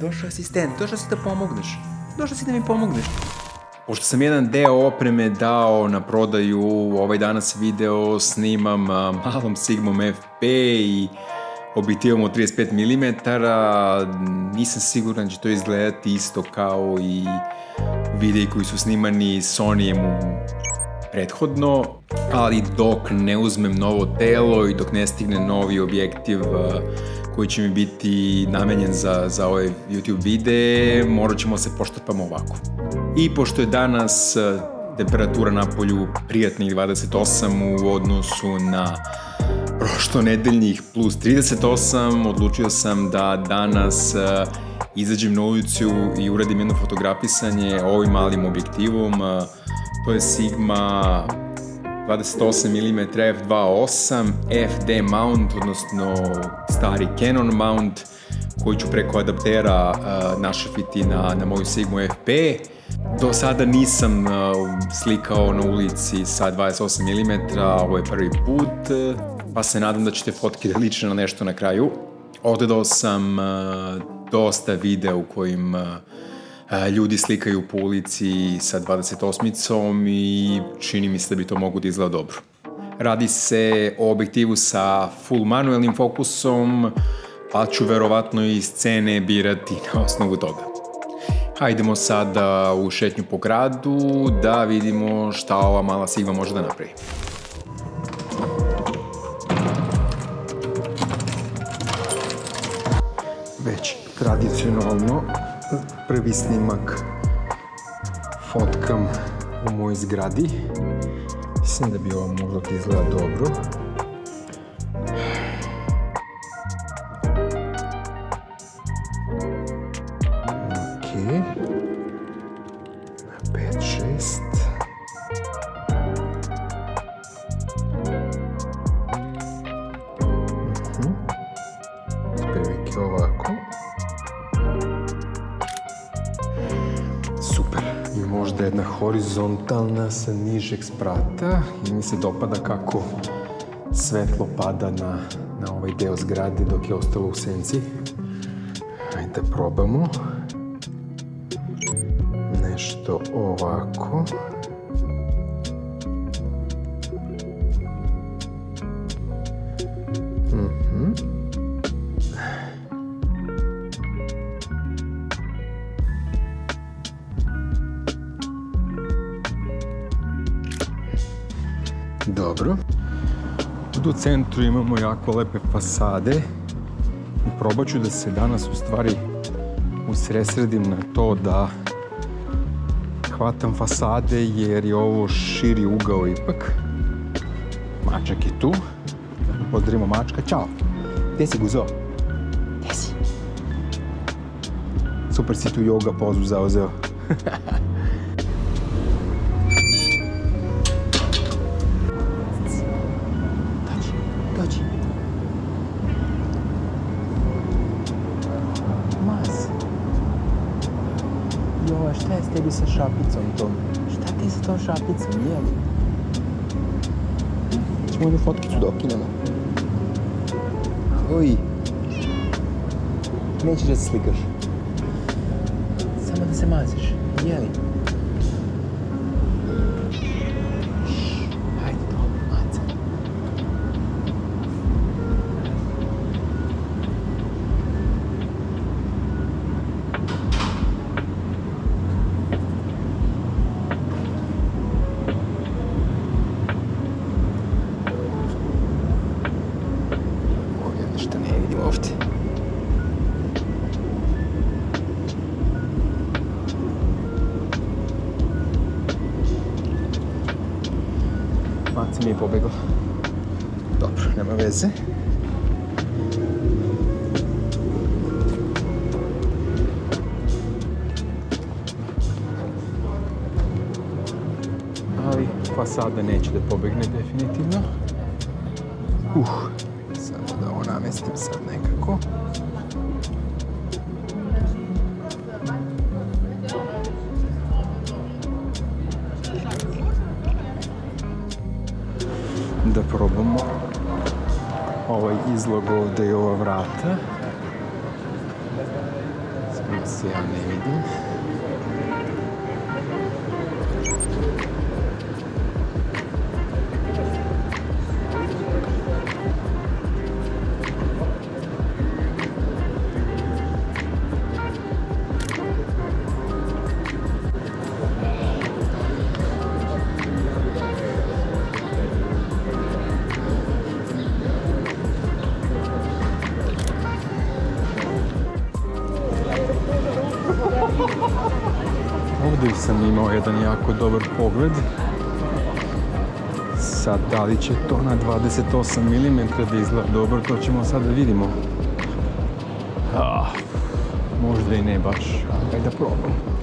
Došao asistent, došao si da pomogneš. Došao si da mi pomogneš. Pošto sam jedan deo opreme dao na prodaju, ovaj danas video snimam malom Sigmom FP i objektivom od 35 mm, nisam siguran da će to izgledati isto kao i videi koji su snimani Sonyjem prethodno, ali dok ne uzmem novo telo i dok ne stigne novi objektiv koji će mi biti namenjen za, za ovaj YouTube videe, morat ćemo se poštapamo ovako. I pošto je danas temperatura na polju prijatnih 28 u odnosu na prošlo nedeljnih plus 38, odlučio sam da danas izađem na ulicu i uradim jedno fotografisanje ovim malim objektivom. To je Sigma 28 mm f2.8 FD mount, odnosno stari Canon mount koji ću preko adaptera uh, našafiti na, na moju Sigma FP. Do sada nisam uh, slikao na ulici sa 28 mm, ovo je prvi put, pa se nadam da ćete fotke da liče na nešto na kraju. Odgledao sam dosta videa u kojim ljudi slikaju po ulici sa 28-icom i čini mi se da bi to mogu da izgleda dobro. Radi se o objektivu sa full manuelnim fokusom, pa ću verovatno i scene birati na osnovu toga. Hajdemo sada u šetnju po gradu da vidimo šta ova mala Sigma može da napravi. Već tradicionalno прави снимък. Фоткам у мои сгради. Mislim da bi ovo moglo da izgleda dobro. Možda jedna horizontalna sa nižeg sprata i mi se dopada kako svetlo pada na, na ovaj deo zgrade dok je ostalo u senci. Ajde probamo. Nešto ovako. Dobro. Tu u centru imamo jako lepe fasade i probat ću da se danas u stvari usresredim na to da hvatam fasade jer je ovo širi ugao ipak. Mačak je tu. Pozdravimo mačka. Ćao. Gdje si guzo? Gdje si? Super si tu yoga pozu zauzeo. ti sa tom šapicom, jeli? Ćemo jednu fotkicu da okinemo. Oj. Nećeš da se slikaš. Samo da se Maci mi je pobegla. Dobro, nema veze. Ali fasada neće da pobegne definitivno. Uh, samo da ovo namestim sad nekako. Probamo ovaj izlog ovde i ova vrata. Samo se ja ne vidim. Ovdje sam imao jedan jako dobar pogled. Sad, da li će to na 28 mm da izgleda dobro, to ćemo sad da vidimo. Ah, možda i ne baš, ali da probam.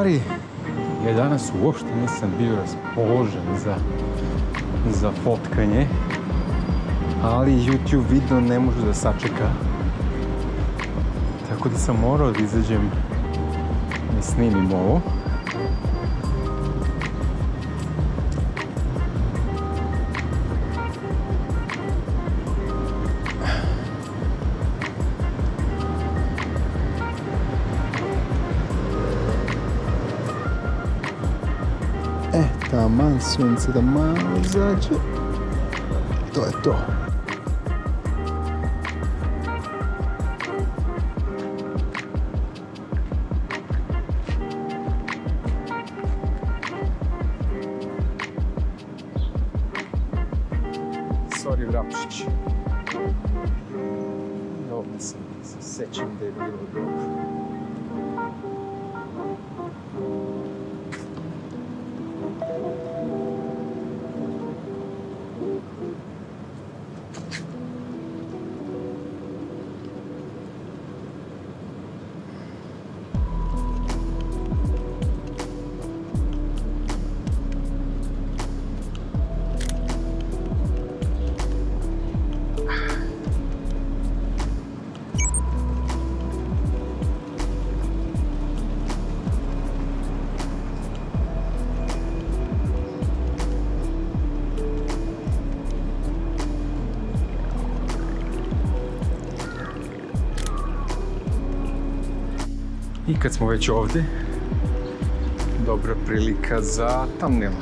Stvari, ja danas uopšte nisam bio raspoložen za, za fotkanje, ali YouTube video ne može da sačeka. Tako da sam morao da izađem i snimim ovo. Sunce da malo zađe. To je to. Sorry, Vrapšić. Ovdje sam se sećam da je bilo dobro. I kad smo već ovdje, dobra prilika za thumbnail.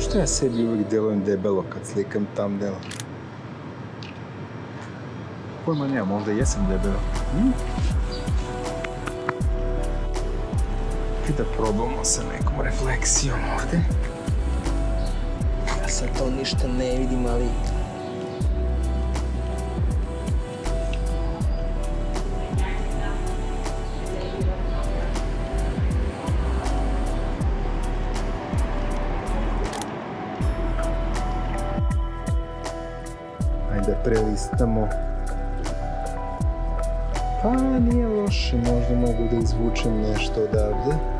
Što ja sebi uvijek delujem debelo kad slikam thumbnail? Pojma nema, možda jesam debelo. Hm? I da probamo sa nekom refleksijom ovdje. Ja sad to ništa ne vidim, ali... Ajde prelistamo. Pa nije loše, možda mogu da izvučem nešto odavde.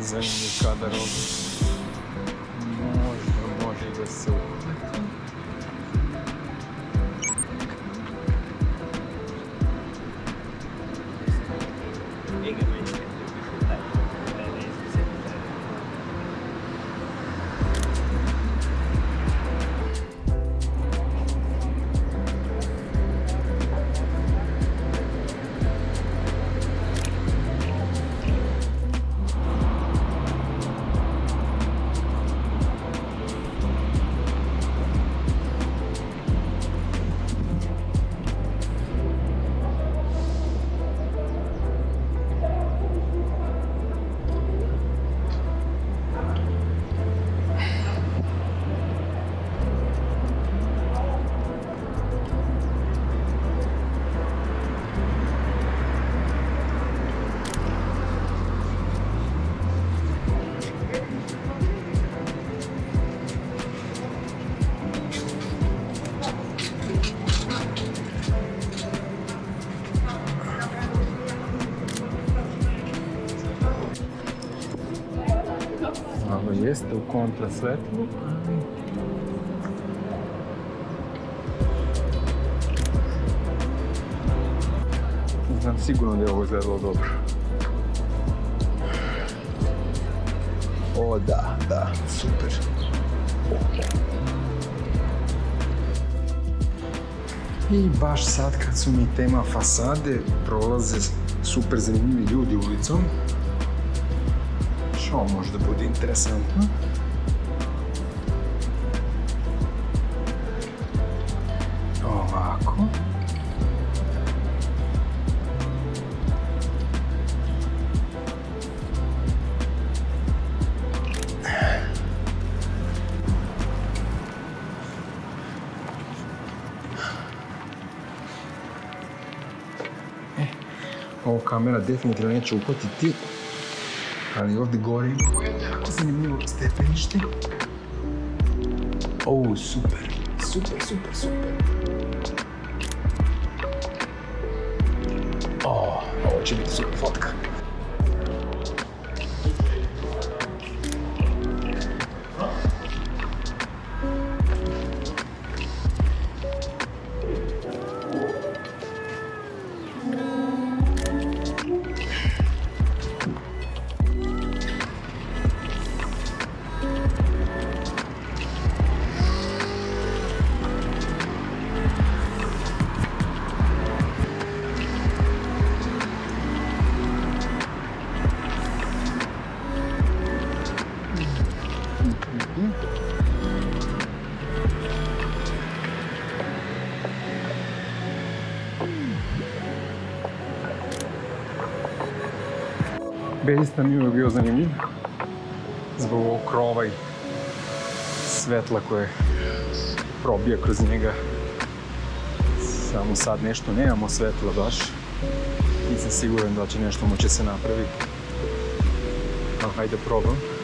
Jedan zanimljiv Malo jeste u kontra svetlu. Znam sigurno da je ovo izgledalo dobro. O da, da, super. I baš sad kad su mi tema fasade, prolaze super zanimljivi ljudi ulicom. Što možda bude interesantno? Ovako. Ovo kamera definitivno neće uhvatiti, ali ovdje gori jako zanimljivo stepenište. O, super, super, super, super. O, ovo će biti super. Beljista mi je bio zanimljiv zbog ovog krova i svetla koje probija kroz njega. Samo sad nešto nemamo svetla baš. Nisam siguran da će nešto moće se napraviti. Ali hajde probam.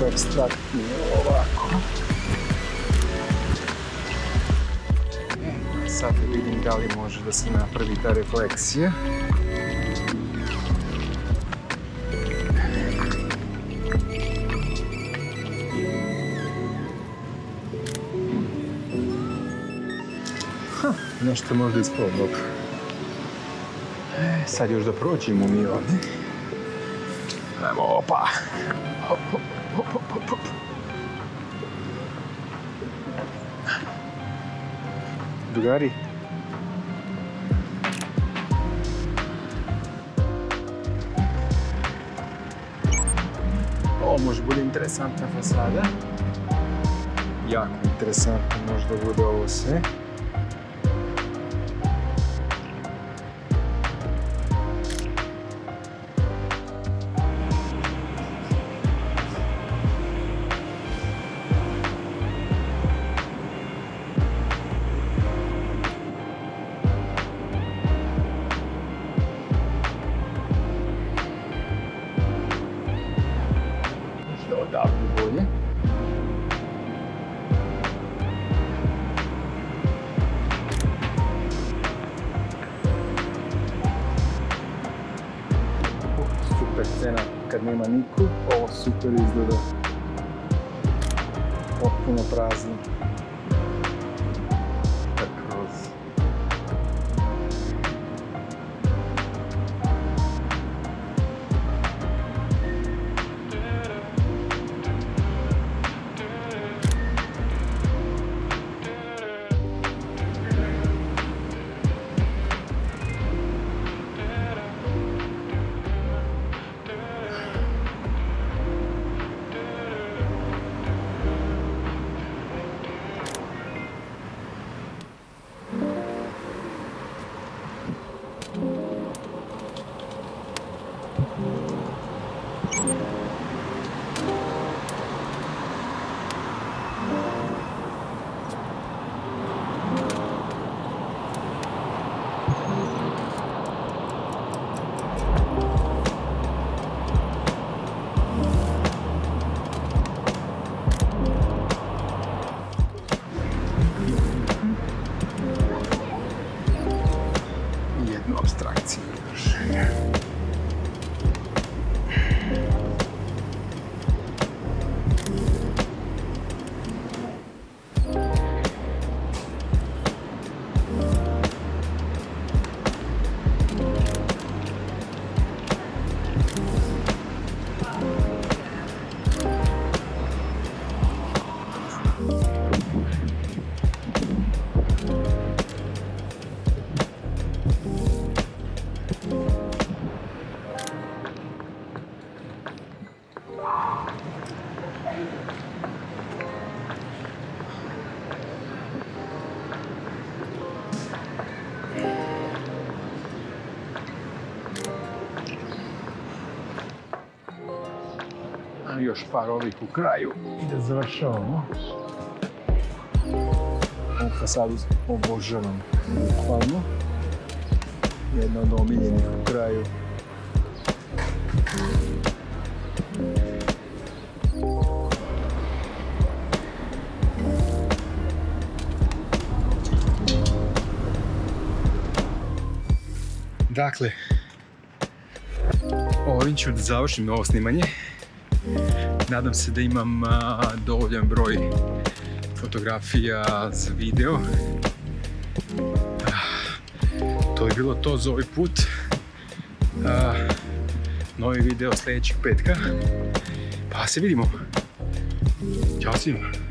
Malo nešto abstraktnije ovako. E, sad vidim da li može da se napravi ta refleksija. Ha, nešto možda ispalo dobro. E, sad još da prođemo mi ovdje. Ajmo, opa. Hop, Drugari. Ovo može bude interesantna fasada. Jako interesantno možda bude ovo sve. Nema niku, ovo super izgleda. Potpuno prazno. Još par ovih u kraju i da završavamo. Ovu fasadu obožavam, bukvalno. Jedna od omiljenih u kraju. Dakle, ovim ću da završim ovo snimanje. Nadam se da imam dovoljan broj fotografija za video. Ah, to je bilo to za ovaj put. Novi video sljedećeg petka. Pa se vidimo. Ćao svima.